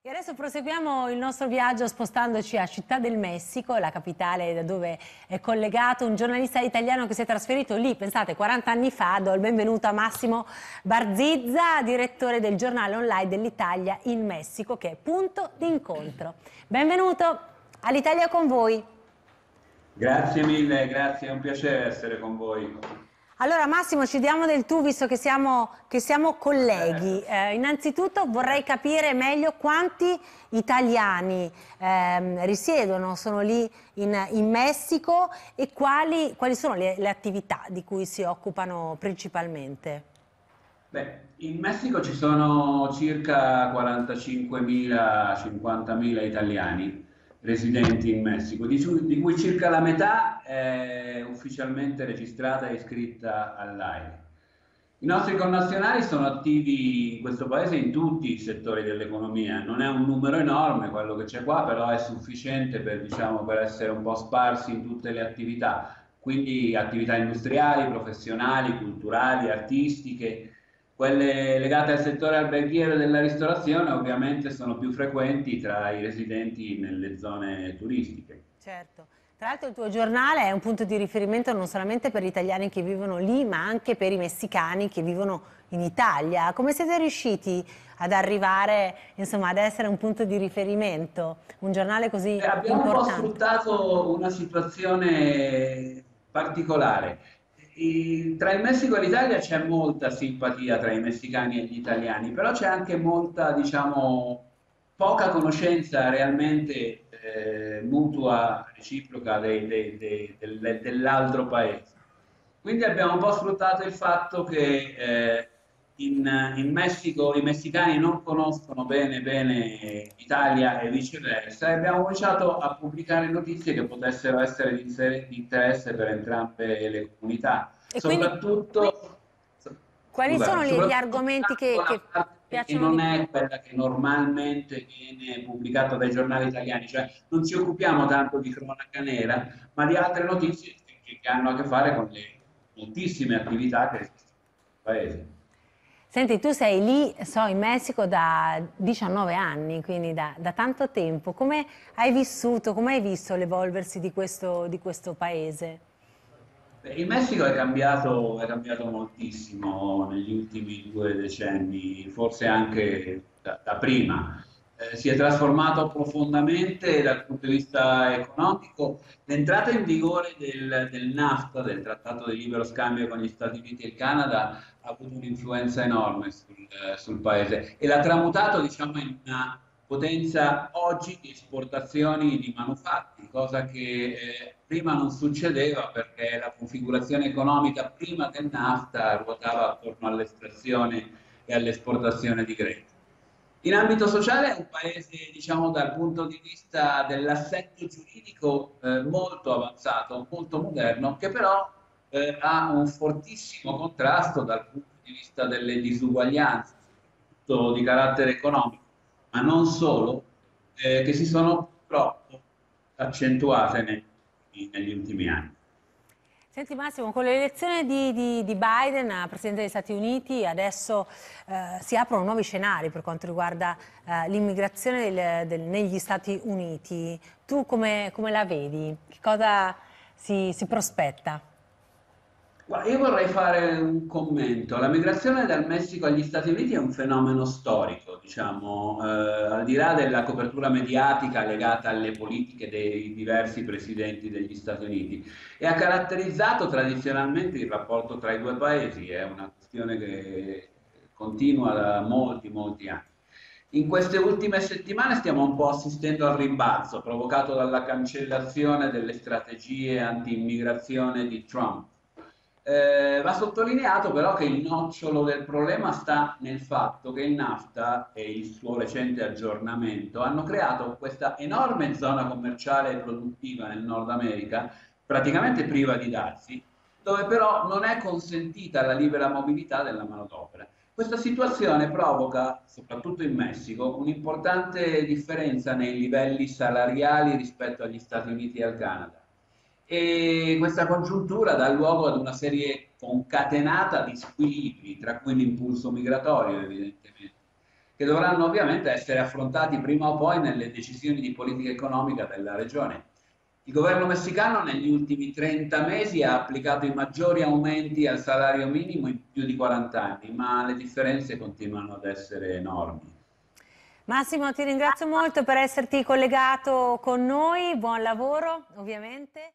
E adesso proseguiamo il nostro viaggio spostandoci a Città del Messico, la capitale da dove è collegato un giornalista italiano che si è trasferito lì, pensate, 40 anni fa. Do il benvenuto a Massimo Barzizza, direttore del giornale online dell'Italia in Messico, che è punto d'incontro. Benvenuto all'Italia con voi. Grazie mille, grazie, è un piacere essere con voi. Allora Massimo ci diamo del tu visto che siamo, che siamo colleghi. Eh, innanzitutto vorrei capire meglio quanti italiani eh, risiedono, sono lì in, in Messico e quali, quali sono le, le, attività di cui si occupano principalmente. Beh, in Messico ci sono circa 45.000-50.000 italiani residenti in Messico, di, di, cui circa la metà è ufficialmente registrata e iscritta all'AIRE. I nostri connazionali sono attivi in questo paese in tutti i settori dell'economia, non è un numero enorme quello che c'è qua, però è sufficiente per, diciamo, per essere un po' sparsi in tutte le attività, quindi attività industriali, professionali, culturali, artistiche, quelle legate al settore alberghiero e della ristorazione ovviamente sono più frequenti tra i residenti nelle zone turistiche. Certo. Tra l'altro il tuo giornale è un punto di riferimento non solamente per gli italiani che vivono lì, ma anche per i messicani che vivono in Italia. Come siete riusciti ad arrivare insomma, ad essere un punto di riferimento, un giornale così eh, abbiamo importante? Abbiamo sfruttato una situazione particolare tra il Messico e l'Italia c'è molta simpatia tra i messicani e gli italiani, però c'è anche molta, diciamo, poca conoscenza realmente eh, mutua, reciproca dei, dei, del, dell'altro paese. Quindi abbiamo un po' sfruttato il fatto che eh, in, in, Messico i messicani non conoscono bene bene l'Italia e viceversa e abbiamo cominciato a pubblicare notizie che potessero essere di, di interesse per entrambe le comunità. E soprattutto... Quindi, quali Scusa, sono gli, gli argomenti che, che piacciono? Che non è quella che normalmente viene pubblicata dai giornali italiani, cioè non ci occupiamo tanto di cronaca nera, ma di altre notizie che, che hanno a che fare con le moltissime attività che esistono nel paese. Senti, tu sei lì, so, in Messico da 19 anni, quindi da, da tanto tempo. Come hai vissuto, come hai visto l'evolversi di questo, di questo paese? Il Messico è cambiato, è cambiato, moltissimo negli ultimi due decenni, forse anche da, da prima. Eh, si è trasformato profondamente dal punto di vista economico. L'entrata in vigore del, del, NAFTA, del Trattato di libero scambio con gli Stati Uniti e il Canada, ha avuto un'influenza enorme sul, eh, sul, paese e l'ha tramutato diciamo, in una potenza oggi di esportazioni di manufatti, cosa che eh, prima non succedeva perché la configurazione economica prima del NAFTA ruotava attorno all'estrazione e all'esportazione di greto. In ambito sociale è un paese, diciamo, dal punto di vista dell'assetto giuridico eh, molto avanzato, molto moderno, che però eh, ha un fortissimo contrasto dal punto di vista delle disuguaglianze, soprattutto di carattere economico, ma non solo, eh, che si sono purtroppo accentuate nei, negli ultimi anni. Senti Massimo, con l'elezione di, di, di, Biden a Presidente degli Stati Uniti adesso eh, si aprono nuovi scenari per quanto riguarda eh, l'immigrazione negli Stati Uniti. Tu come, come la vedi? Che cosa si, si prospetta? Io vorrei fare un commento. La migrazione dal Messico agli Stati Uniti è un fenomeno storico, diciamo, eh, al di là della copertura mediatica legata alle politiche dei diversi presidenti degli Stati Uniti e ha caratterizzato tradizionalmente il rapporto tra i due paesi, è una questione che continua da molti, molti anni. In queste ultime settimane stiamo un po' assistendo al rimbalzo provocato dalla cancellazione delle strategie anti-immigrazione di Trump eh, va sottolineato però che il nocciolo del problema sta nel fatto che il NAFTA e il suo recente aggiornamento hanno creato questa enorme zona commerciale e produttiva nel Nord America, praticamente priva di dazi, dove però non è consentita la libera mobilità della manodopera. Questa situazione provoca, soprattutto in Messico, un'importante differenza nei livelli salariali rispetto agli Stati Uniti e al Canada e questa congiuntura dà luogo ad una serie concatenata di squilibri, tra cui l'impulso migratorio evidentemente, che dovranno ovviamente essere affrontati prima o poi nelle decisioni di politica economica della regione. Il governo messicano negli ultimi 30 mesi ha applicato i maggiori aumenti al salario minimo in più di 40 anni, ma le differenze continuano ad essere enormi. Massimo, ti ringrazio molto per esserti collegato con noi, buon lavoro ovviamente.